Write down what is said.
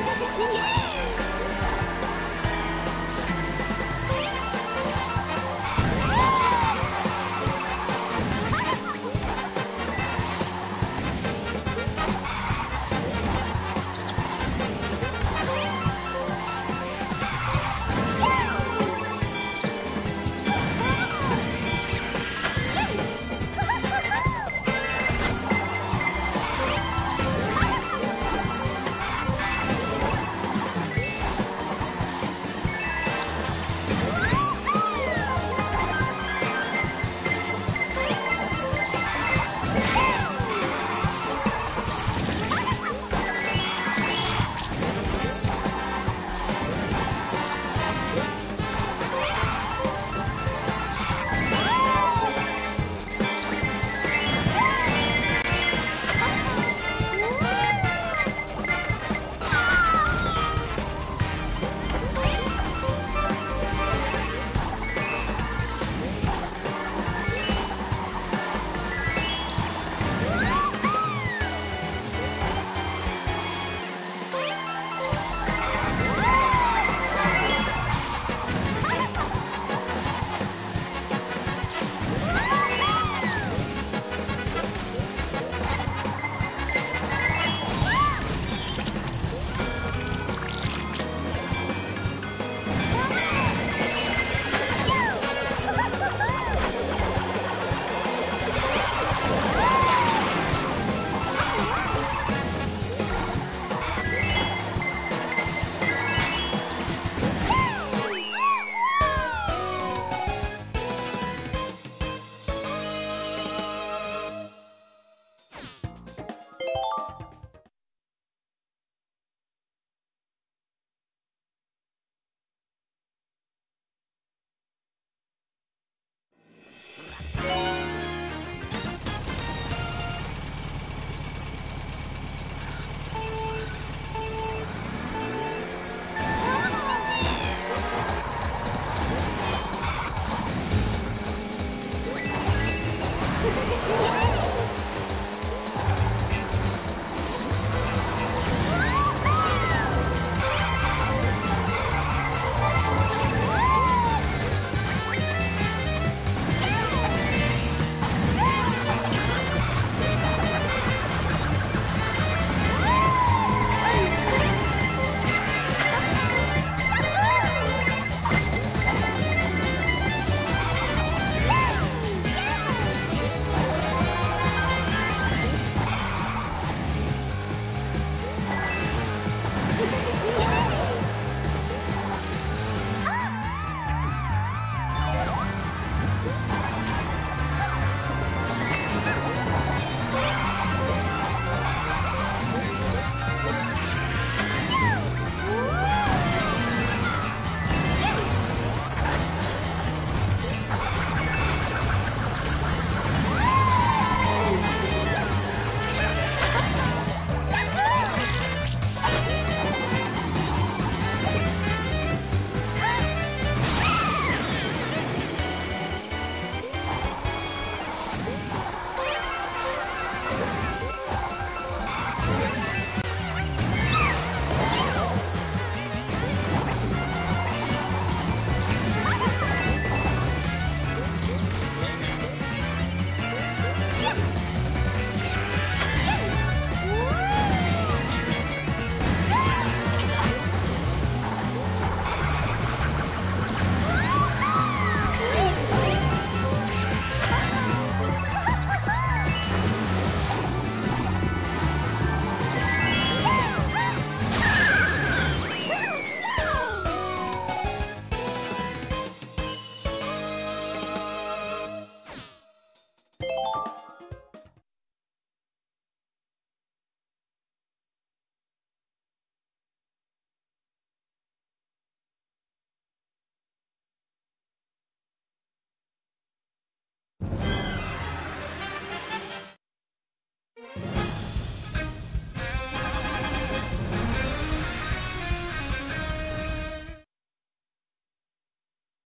yeah!